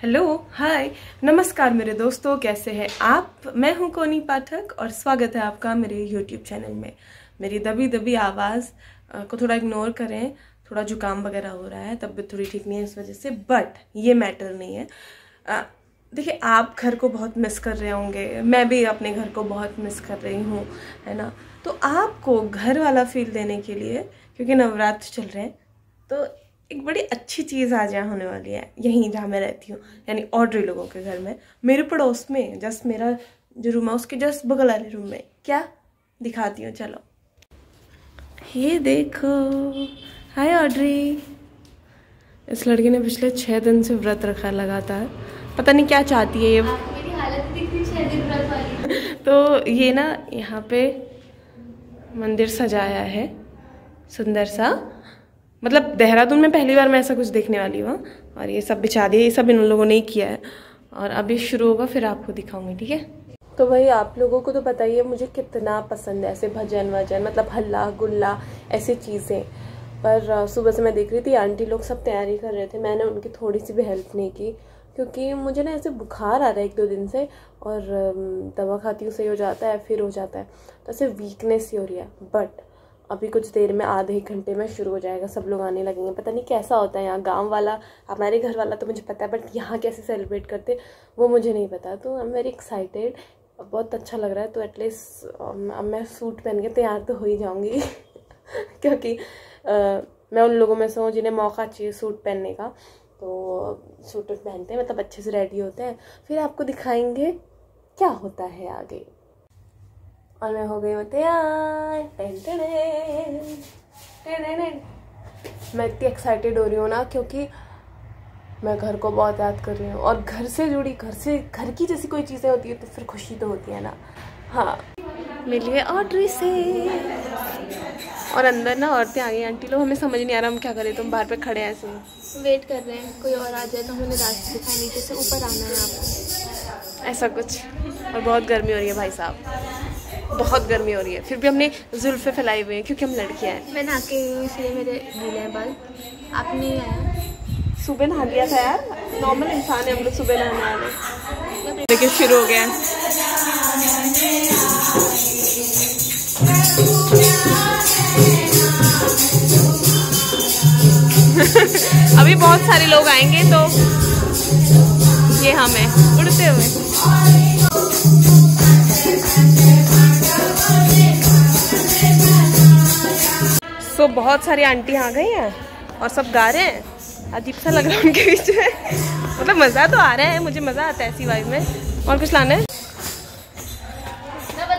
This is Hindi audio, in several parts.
हेलो हाय नमस्कार मेरे दोस्तों, कैसे हैं आप? मैं हूँ कोनी पाठक और स्वागत है आपका मेरे यूट्यूब चैनल में। मेरी दबी दबी आवाज़ को थोड़ा इग्नोर करें, थोड़ा जुकाम वगैरह हो रहा है तबीयत थोड़ी ठीक नहीं है इस वजह से बट ये मैटर नहीं है। देखिए, आप घर को बहुत मिस कर रहे होंगे, मैं भी अपने घर को बहुत मिस कर रही हूँ, है ना? तो आपको घर वाला फील देने के लिए, क्योंकि नवरात्र चल रहे हैं तो एक बड़ी अच्छी चीज़ आज यहाँ होने वाली है यहीं जहाँ मैं रहती हूँ यानी ऑर्डरी लोगों के घर में। मेरे पड़ोस में जस्ट मेरा जो रूम है उसके जस्ट बगल वाले रूम में। क्या? दिखाती हूँ चलो। ये देखो। हाय ऑड्री इस लड़की ने पिछले छः दिन से व्रत रखा लगातार। पता नहीं क्या चाहती है ये। मेरी हालत छः दिन व्रत वाली। तो ये ना यहाँ पे मंदिर सजाया है सुंदर सा। मतलब देहरादून में पहली बार मैं ऐसा कुछ देखने वाली हूँ, और ये सब बिछा दिया ये सब इन लोगों ने ही किया है। और अभी शुरू होगा, फिर आपको दिखाऊँगी, ठीक है? तो भाई आप लोगों को तो बताइए मुझे कितना पसंद है ऐसे भजन वज़न मतलब हल्ला, गुल्ला, ऐसी चीज़ें। पर सुबह से मैं देख रही थी, आंटी लोग सब तैयारी कर रहे थे, मैंने उनकी थोड़ी सी भी हेल्प नहीं की। क्योंकि मुझे ना ऐसे बुखार आ रहा है एक दो दिन से, और दवा खाती हूँ, सही हो जाता है, फिर हो जाता है। तो ऐसे वीकनेस ही हो रही है बट अभी कुछ देर में आधे एक घंटे में शुरू हो जाएगा सब लोग आने लगेंगे। पता नहीं कैसा होता है यहाँ गाँव वाला हमारे घर वाला तो मुझे पता है बट यहाँ कैसे सेलिब्रेट करते वो मुझे नहीं पता। तो आई एम वेरी एक्साइटेड बहुत अच्छा लग रहा है तो एटलीस्ट अब मैं सूट पहन के तैयार तो हो ही जाऊँगी। क्योंकि आ, मैं उन लोगों में से हूँ जिन्हें मौका चाहिए सूट पहनने का। तो सूट पहनते हैं मतलब अच्छे से रेडी होते हैं। फिर आपको दिखाएँगे क्या होता है आगे। और मैं हो गई हूँ तैयार। मैं इतनी एक्साइटेड हो रही हूँ ना क्योंकि मैं घर को बहुत याद कर रही हूँ। और घर से जुड़ी घर से घर की जैसी कोई चीज़ें होती है तो फिर खुशी तो होती है ना। हाँ। मिलिए ऑर्डर से। और अंदर ना औरतें आ गई। आंटी लोग हमें समझ नहीं आ रहा हम क्या करें तुम बाहर पे खड़े हैं ऐसे वेट कर रहे हैं। कोई और आ जाए तो हमें रास्ते दिखाई नीचे से ऊपर आना है आपको ऐसा कुछ। और बहुत गर्मी हो रही है भाई साहब। बहुत गर्मी हो रही है। फिर भी हमने जुल्फे फैलाई हुई हैं क्योंकि हम लड़कियाँ हैं। मैं नहा के इसलिए मेरे गीले हैं बाल। आपने सुबह नहा लिया था यार। नॉर्मल इंसान है हम लोग सुबह नहाने वाले लेकिन शुरू हो गया। अभी बहुत सारे लोग आएँगे तो ये हम। हैं उड़ते हुए। सो so, बहुत सारी आंटी आ गई हैं और सब गा रहे हैं। अजीब सा लग रहा है उनके बीच में। मतलब मज़ा तो आ रहा है मुझे मज़ा आता है ऐसी वाइब में। और कुछ लाना है?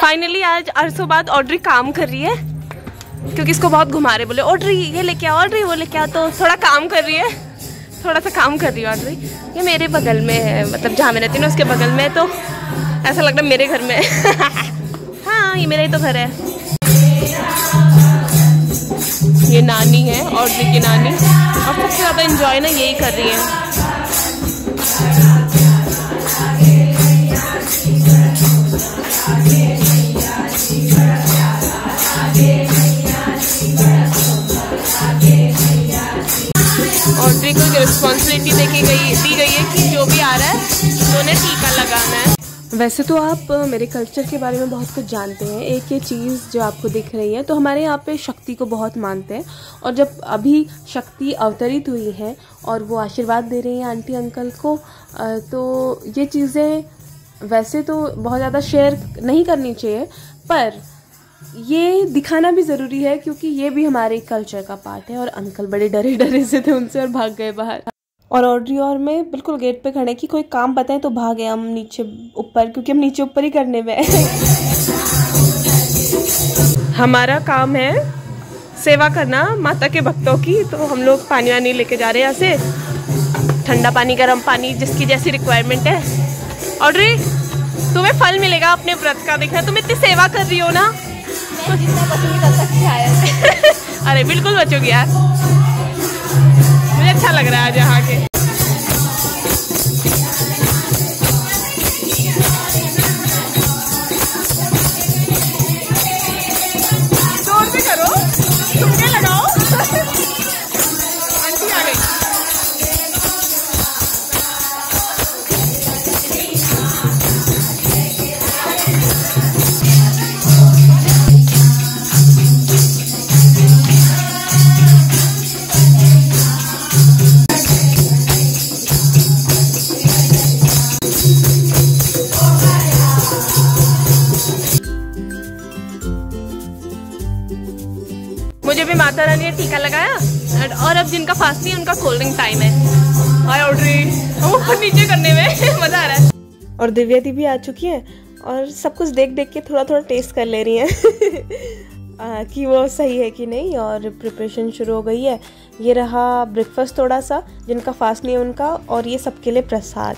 फाइनली आज अरसों बाद ऑर्डरी काम कर रही है क्योंकि इसको बहुत घुमा रहे बोले ऑर्डरी ये लेके आओ ऑर्डरी वो लेके आओ। तो थोड़ा काम कर रही है थोड़ा सा काम कर रही है ऑर्डरी ये मेरे बगल में है मतलब जहाँ मैं रहती हूँ उसके बगल में तो ऐसा लग रहा है मेरे घर में हाँ ये मेरा ही तो घर है। ये नानी है और की नानी। और सबसे ज़्यादा इन्जॉय ना यही कर रही है। वैसे तो आप मेरे कल्चर के बारे में बहुत कुछ जानते हैं। एक ये चीज़ जो आपको दिख रही है तो हमारे यहाँ पे शक्ति को बहुत मानते हैं। और जब अभी शक्ति अवतरित हुई है और वो आशीर्वाद दे रही हैं आंटी, अंकल को तो ये चीज़ें वैसे तो बहुत ज़्यादा शेयर नहीं करनी चाहिए, पर ये दिखाना भी ज़रूरी है क्योंकि ये भी हमारे कल्चर का पार्ट है और अंकल बड़े डरे डरे से थे उनसे और भाग गए बाहर। और ऑर्डरी और मैं बिल्कुल गेट पे खड़े कि कोई काम बताएँ तो भागे हम नीचे ऊपर क्योंकि हम नीचे ऊपर ही करने में हमारा काम है सेवा करना माता के भक्तों की तो हम लोग पानी वानी लेके जा रहे हैं यहाँ से। ठंडा पानी गर्म पानी जिसकी जैसी रिक्वायरमेंट है। ऑर्डरी तुम्हें फल मिलेगा अपने व्रत का देखना तुम इतनी सेवा कर रही हो ना। अरे बिल्कुल बचोगी यार। अच्छा लग रहा है आज यहाँ के। टीका लगाया? और अब जिनका फास्ट नहीं, उनका कोल्ड ड्रिंक टाइम है। हाय ऑर्डरी ऊपर नीचे करने में। मज़ा आ रहा है। और दिव्या दी भी आ चुकी है और सब कुछ देख देख के थोड़ा थोड़ा टेस्ट कर ले रही हैं। कि वो सही है कि नहीं और प्रिपरेशन शुरू हो गई है। ये रहा ब्रेकफास्ट थोड़ा सा, जिनका फास्ट नहीं है उनका, और ये सबके लिए प्रसाद।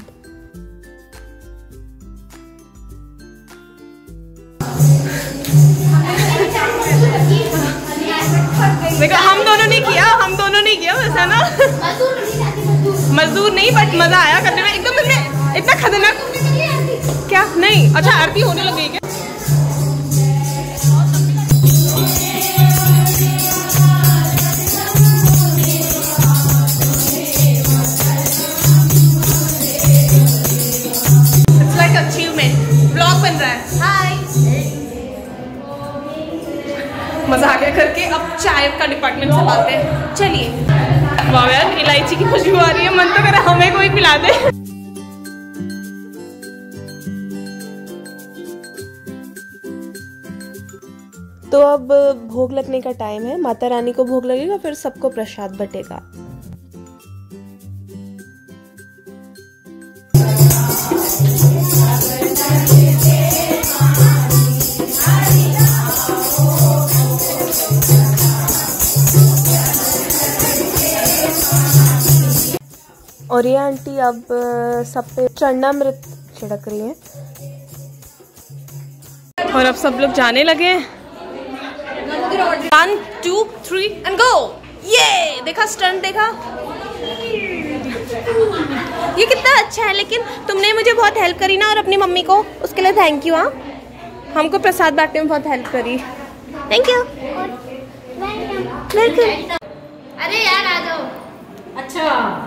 मजदूर नहीं बट मज़ा आया करने में। एकदम में इतना खतरनाक क्या? नहीं। अच्छा आरती होने लगी क्या? मज़ा आ गया करके। अब चाय का डिपार्टमेंट संभालते हैं। चलिए। वाह यार, इलायची की खुशबू आ रही है, मन तो करे हमें कोई पिला दे। तो अब भोग लगने का टाइम है, माता रानी को भोग लगेगा, फिर सबको प्रसाद बटेगा। और ये आंटी अब सब पे चरणामृत छिड़क रही है। और अब सब लोग जाने लगे one two three and go ये देखा स्टंट देखा। ये कितना अच्छा है लेकिन तुमने मुझे बहुत हेल्प करी ना और अपनी मम्मी को। उसके लिए थैंक यू हाँ। हमको प्रसाद बांटने में बहुत हेल्प करी। थैंक यू वेलकम अरे यार आ जाओ। अच्छा।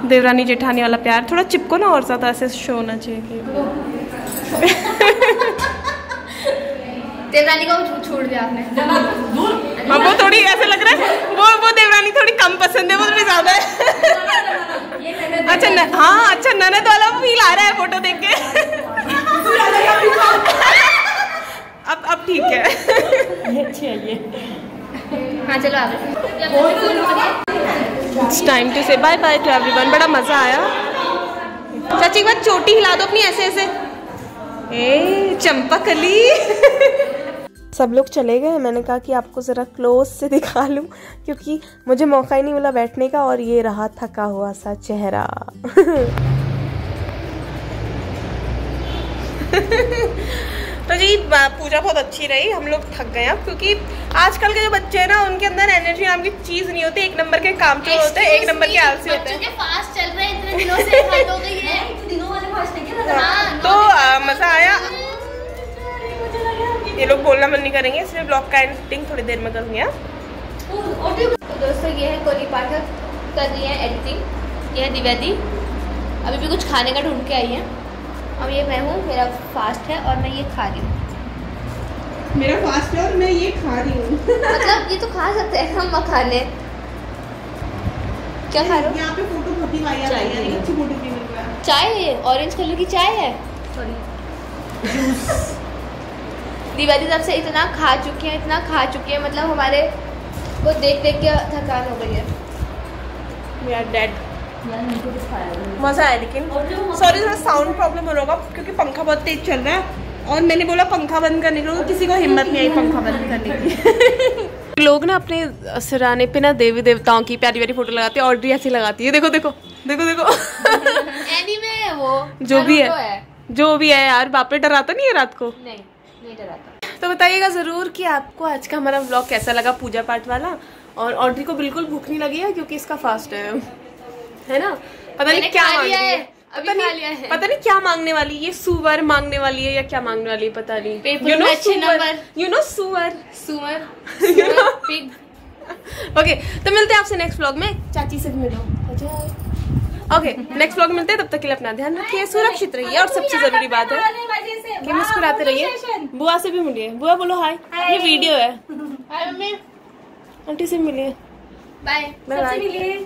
देवरानी जेठानी वाला प्यार थोड़ा चिपको ना और ज़्यादा ऐसे शो होना चाहिए। कि देवरानी को छोड़ दिया आपने। हाँ वो थोड़ी ऐसे लग रहा है वो वो देवरानी थोड़ी कम पसंद है वो भी ज़्यादा है। अच्छा न, हाँ अच्छा ननद वाला फील आ रहा है फ़ोटो देख के। अब अब ठीक है। अच्छी है ये। हाँ चलो आप it's time to say bye bye to everyone बड़ा मज़ा आया। चाची बार चोटी हिला दो अपनी ऐसे ऐसे। ए, चंपकली। सब लोग चले गए। मैंने कहा कि आपको ज़रा क्लोज से दिखा लूँ, क्योंकि मुझे मौका ही नहीं मिला बैठने का, और ये रहा थका हुआ सा चेहरा। तो जी पूजा बहुत अच्छी रही हम लोग थक गए अब क्योंकि आजकल के जो बच्चे हैं ना उनके अंदर एनर्जी नाम की चीज़ नहीं होती एक नंबर के काम चोर होते हैं एक नंबर के आलसी होते हैं। फास्ट चल रहे हैं इतने दिनों से हो गई दिनों वाले फास्ट तो मज़ा आया। ये लोग बोलना मन नहीं करेंगे इसलिए ब्लॉग का एडिटिंग थोड़ी देर में करूँगी हाँ। तो दोस्तों ये है कोली पाठक कर रही है एडिटिंग ये है दिव्या अभी भी कुछ खाने का ढूंढ के आई है। अब ये मैं हूँ मेरा फास्ट है और मैं ये खा रही हूँ। मेरा फास्ट है और मैं ये खा रही हूँ। मतलब ये तो खा सकते हैं हम मखाने क्या खा रहे हो? यहाँ पे फ़ोटो बहुत ही वायरल आई है। अच्छी फ़ोटो भी मिल रहा है। चाय है ऑरेंज कलर की चाय है। सॉरी दिवाली तब से इतना खा चुकी है इतना खा चुकी हैं मतलब हमारे को देख देख के थकान हो गई है। मेरा डेड मज़ा आया लेकिन। सॉरी थोड़ा साउंड प्रॉब्लम हो रहा होगा क्योंकि पंखा बहुत तेज चल रहा है। और मैंने बोला पंखा बंद करने के लिए किसी को हिम्मत नहीं आई पंखा बंद करने की। लोग ना अपने सिराने पे ना देवी देवताओं की प्यारी प्यारी फ़ोटो लगाते हैं ऑर्डरी ऐसी लगाती है। देखो देखो देखो देखो। एनीमे है वो। जो भी है, है। जो भी है यार बापे डराता नहीं है रात को? नहीं नहीं डराता। तो बताइएगा ज़रूर कि आपको आज का हमारा ब्लॉग कैसा लगा पूजा पाठ वाला? और ऑर्डरी को बिल्कुल भूख नहीं लगी है क्योंकि इसका फास्ट है। है ना? पता नहीं क्या मांग है पता नहीं पता नहीं क्या मांगने वाली ये सुवर मांगने वाली है या क्या मांगने वाली है? पता नहीं। यू नो सुवर यू नो सुवर सुवर यू नो पिग ओके तो मिलते हैं आपसे नेक्स्ट व्लॉग में। चाची से भी मिलो। ओके नेक्स्ट व्लॉग मिलते हैं। तब तक के लिए अपना ध्यान रखिए सुरक्षित रहिए और सबसे ज़रूरी बात है कि मुस्कुराते रहिए। बुआ से भी मिलिए। बुआ बोलो हाय। ये वीडियो है। आंटी से मिलिए। Bye bye